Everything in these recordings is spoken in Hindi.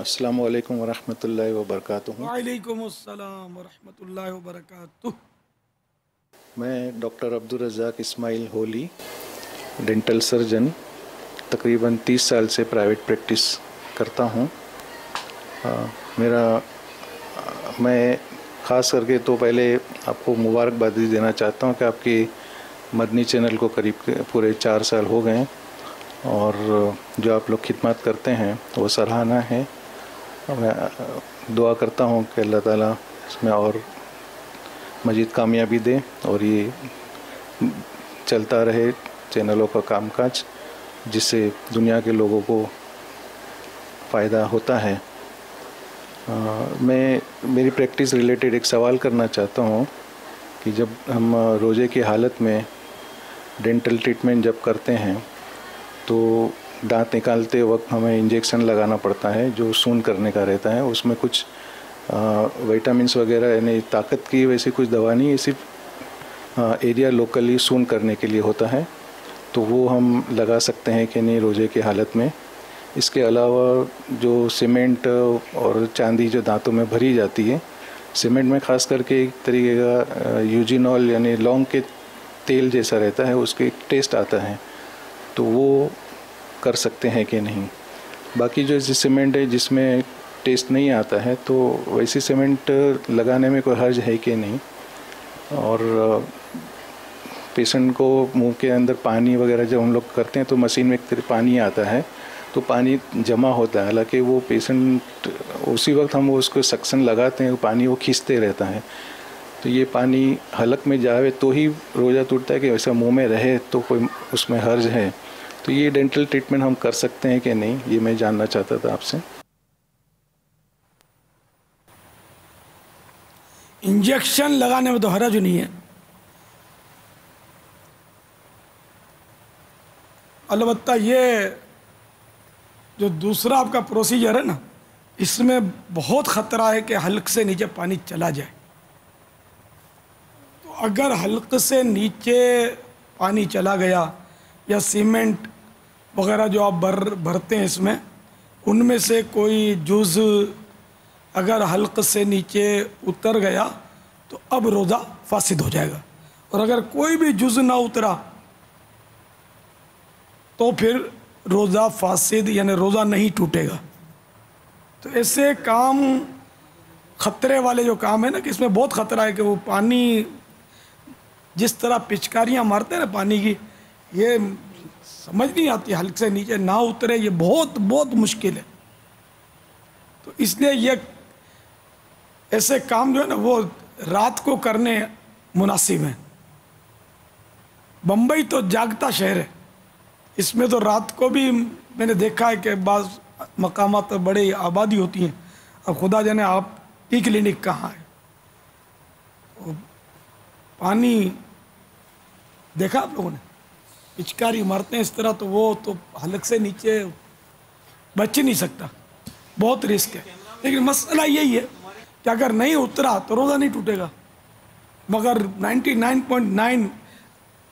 अस्सलाम वालेकुम वरहमतुल्लाहि वबरकातुहू वालेकुम अस्सलाम वरहमतुल्लाहि वबरकातुह मैं डॉक्टर अब्दुल रज़ाक इस्माइल होली डेंटल सर्जन तकरीबन 30 साल से प्राइवेट प्रैक्टिस करता हूँ। मेरा मैं ख़ास करके तो पहले आपको मुबारकबादी देना चाहता हूँ कि आपकी मदनी चैनल को करीब पूरे चार साल हो गए हैं और जो आप लोग खिदमत करते हैं वो सराहना है। मैं दुआ करता हूँ कि अल्लाह ताला इसमें और मज़ीद कामयाबी दे और ये चलता रहे चैनलों का कामकाज जिससे दुनिया के लोगों को फ़ायदा होता है। आ, मैं मेरी प्रैक्टिस रिलेटेड एक सवाल करना चाहता हूँ कि जब हम रोज़े की हालत में डेंटल ट्रीटमेंट जब करते हैं तो दांत निकालते वक्त हमें इंजेक्शन लगाना पड़ता है, जो सून करने का रहता है, उसमें कुछ विटामिन्स वगैरह, यानी ताकत की वैसी कुछ दवा नहीं है सिर्फ़ एरिया लोकली सून करने के लिए होता है। तो वो हम लगा सकते हैं कि नहीं रोज़े की हालत में। इसके अलावा जो सीमेंट और चांदी जो दांतों में भरी जाती है सीमेंट में ख़ास करके एक तरीके का यूजिनॉल यानी लौंग के तेल जैसा रहता है, उसके एक टेस्ट आता है। तो वो कर सकते हैं कि नहीं। बाकी जो सीमेंट है जिसमें टेस्ट नहीं आता है तो वैसी सीमेंट लगाने में कोई हर्ज है कि नहीं। और पेशेंट को मुँह के अंदर पानी वगैरह जब हम लोग करते हैं तो मशीन में एक पानी आता है तो पानी जमा होता है। हालाँकि वो पेशेंट उसी वक्त हम उसको सक्शन लगाते हैं पानी वो खींचते रहता है। तो ये पानी हलक में जावे तो ही रोज़ा टूटता है कि वैसा मुँह में रहे तो कोई उसमें हर्ज है। तो ये डेंटल ट्रीटमेंट हम कर सकते हैं कि नहीं, ये मैं जानना चाहता था आपसे। इंजेक्शन लगाने में तो हरज नहीं है। अलबत्ता ये जो दूसरा आपका प्रोसीजर है ना, इसमें बहुत ख़तरा है कि हल्क से नीचे पानी चला जाए। तो अगर हल्क से नीचे पानी चला गया या सीमेंट वगैरह जो आप भर, भरते हैं इसमें, उनमें से कोई जुज़ अगर हल्क से नीचे उतर गया तो अब रोज़ा फासिद हो जाएगा। और अगर कोई भी जुज़ ना उतरा तो फिर रोज़ा फासिद यानी रोज़ा नहीं टूटेगा। तो ऐसे काम, खतरे वाले जो काम है ना, कि इसमें बहुत ख़तरा है कि वो पानी, जिस तरह पिचकारियाँ मारते हैं ना पानी की, ये समझ नहीं आती, हल्क से नीचे ना उतरे, ये बहुत बहुत मुश्किल है। तो इसलिए ये ऐसे काम जो है ना, वो रात को करने मुनासिब हैं। बम्बई तो जागता शहर है। इसमें तो रात को भी मैंने देखा है कि बाज़ मकाम तो बड़े आबादी होती हैं। अब खुदा जाने आप की क्लिनिक कहाँ है? वो पानी देखा आप लोगों ने? पिचकारी मारते हैं इस तरह तो वो तो हलक से नीचे बच ही नहीं सकता। बहुत रिस्क है। लेकिन मसला यही है कि अगर नहीं उतरा तो रोज़ा नहीं टूटेगा। मगर 99.9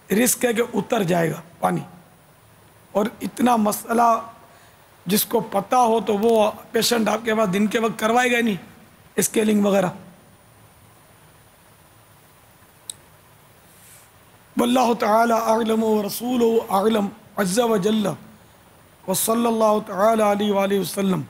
रिस्क है कि उतर जाएगा पानी। और इतना मसला जिसको पता हो तो वो पेशेंट आपके पास दिन के वक्त करवाएगा नहीं, स्केलिंग वगैरह। वल्लाह ताला अअलम व रसूल अअलम अज़्ज़ा व जल्ला व सल्लल्लाहु ताला अलैहि वसल्लम